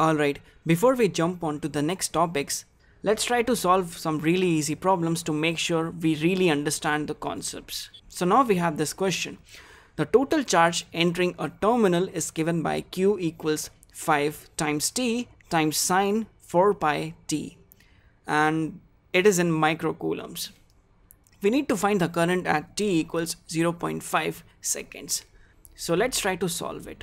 Alright, before we jump on to the next topics, let's try to solve some really easy problems to make sure we really understand the concepts. So now we have this question. The total charge entering a terminal is given by Q equals 5 times T times sine 4 pi T and it is in microcoulombs. We need to find the current at T equals 0.5 seconds. So let's try to solve it.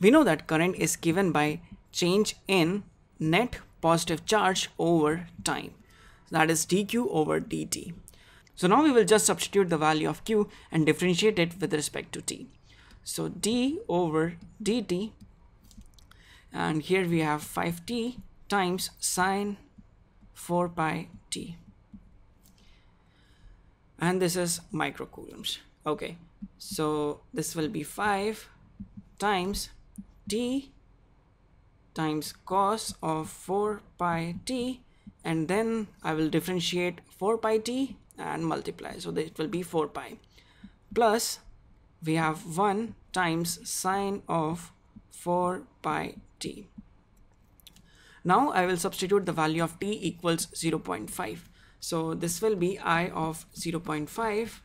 We know that current is given by change in net positive charge over time. That is dq over dt. So now we will just substitute the value of q and differentiate it with respect to t. So d over dt and here we have 5t times sine 4 pi t and this is microcoulombs okay so this will be 5 times t times cos of 4 pi t and then I will differentiate 4 pi t and multiply. So it will be 4 pi. Plus we have 1 times sine of 4 pi t now I will substitute the value of t equals 0.5 so this will be i of 0.5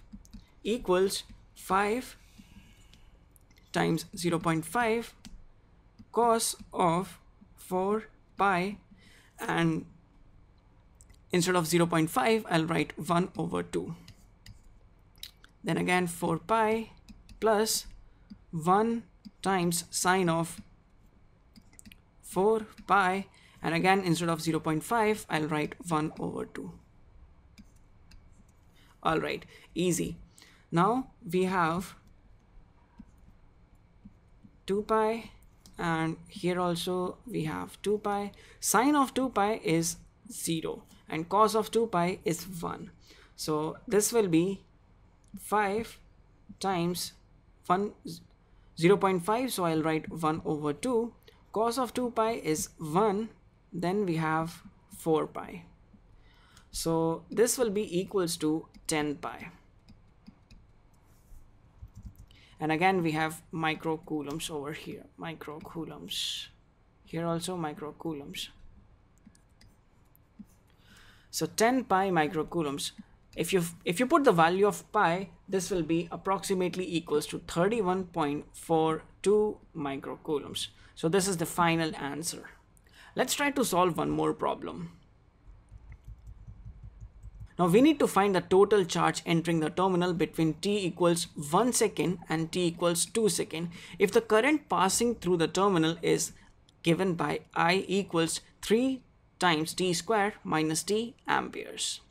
equals 5 times 0.5 cos of 4 pi and instead of 0.5 I'll write 1 over 2 then again 4 pi plus 1 times sine of 4 pi and again instead of 0.5 I'll write 1 over 2 alright easy. Now we have 2 pi and here also we have 2 pi. Sine of 2 pi is 0 and cos of 2 pi is 1 so this will be 5 times 1 0 0.5 so I'll write 1 over 2 cos of 2 pi is 1 then we have 4 pi. So this will be equals to 10 pi and again we have microcoulombs over here. Microcoulombs here also microcoulombs so 10 pi microcoulombs if you if you put the value of pi this will be approximately equals to 31.42 microcoulombs so this is the final answer. Let's try to solve one more problem now we need to find the total charge entering the terminal between t equals 1 second and t equals 2 second if the current passing through the terminal is given by I equals 3 times t square minus t amperes.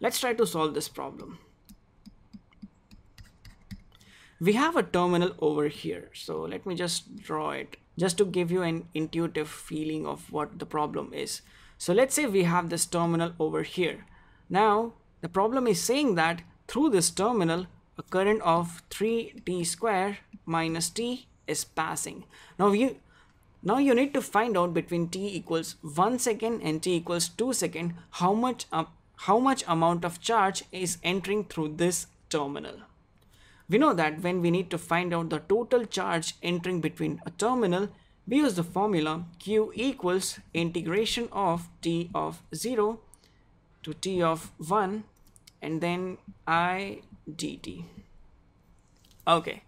Let's try to solve this problem. We have a terminal over here. So let me just draw it just to give you an intuitive feeling of what the problem is. So let's say we have this terminal over here now the problem is saying that through this terminal a current of 3t square minus t is passing. Now you now you need to find out between t equals 1 second and t equals 2 second how much uh, how much amount of charge is entering through this terminal. We know that when we need to find out the total charge entering between a terminal, we use the formula q equals integration of t of 0 to t of 1 and then i dt okay.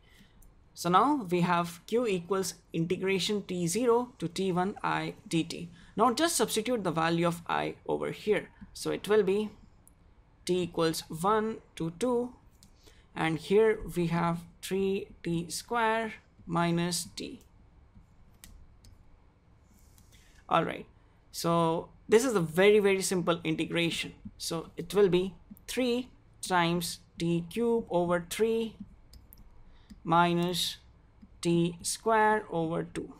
So now we have q equals integration t0 to t1 i dt now just substitute the value of i over here. So it will be t equals 1 to 2 and here we have 3t square minus t. All right. So this is a very very simple integration. So it will be 3 times t cube over 3 minus t square over 2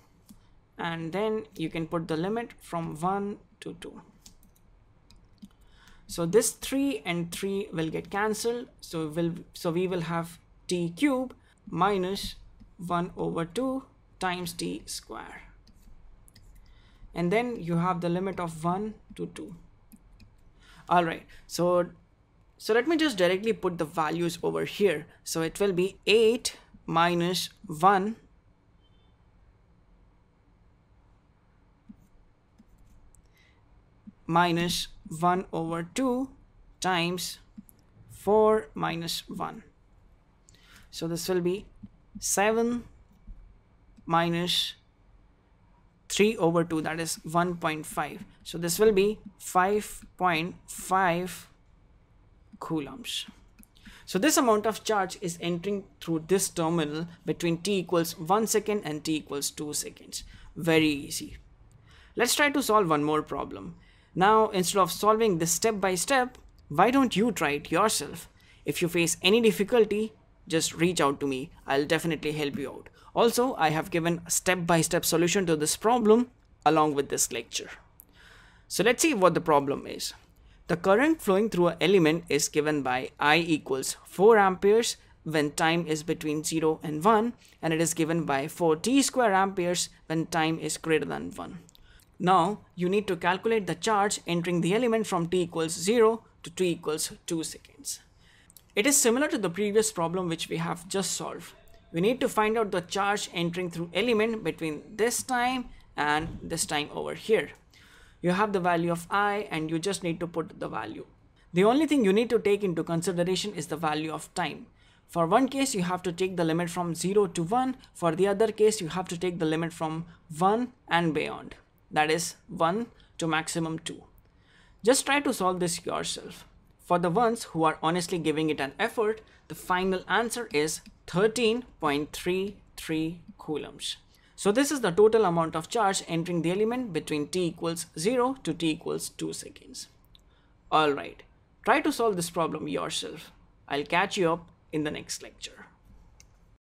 and then you can put the limit from 1 to 2 so this 3 and 3 will get cancelled. So will so we will have t cube minus 1 over 2 times t square and then you have the limit of 1 to 2 all right. So so let me just directly put the values over here. So it will be 8 minus 1 minus 1 over 2 times 4 minus 1 so this will be 7 minus 3 over 2 that is 1.5 so this will be 5.5 coulombs. So this amount of charge is entering through this terminal between t equals 1 second and t equals 2 seconds. Very easy. Let's try to solve one more problem. Now instead of solving this step by step why don't you try it yourself? If you face any difficulty just reach out to me. I'll definitely help you out also, I have given step-by-step -step solution to this problem along with this lecture. So let's see what the problem is. The current flowing through an element is given by I equals 4 amperes when time is between 0 and 1 and it is given by 4 t square amperes when time is greater than 1. Now you need to calculate the charge entering the element from t equals 0 to t equals 2 seconds. It is similar to the previous problem which we have just solved we need to find out the charge entering through element between this time and this time over here. You have the value of i and you just need to put the value. The only thing you need to take into consideration is the value of time. For one case, you have to take the limit from 0 to 1. For the other case, you have to take the limit from 1 and beyond. That is 1 to maximum 2. Just try to solve this yourself. For the ones who are honestly giving it an effort, the final answer is 13.33 coulombs. So this is the total amount of charge entering the element between t equals 0 to t equals 2 seconds. Alright, try to solve this problem yourself. I'll catch you up in the next lecture.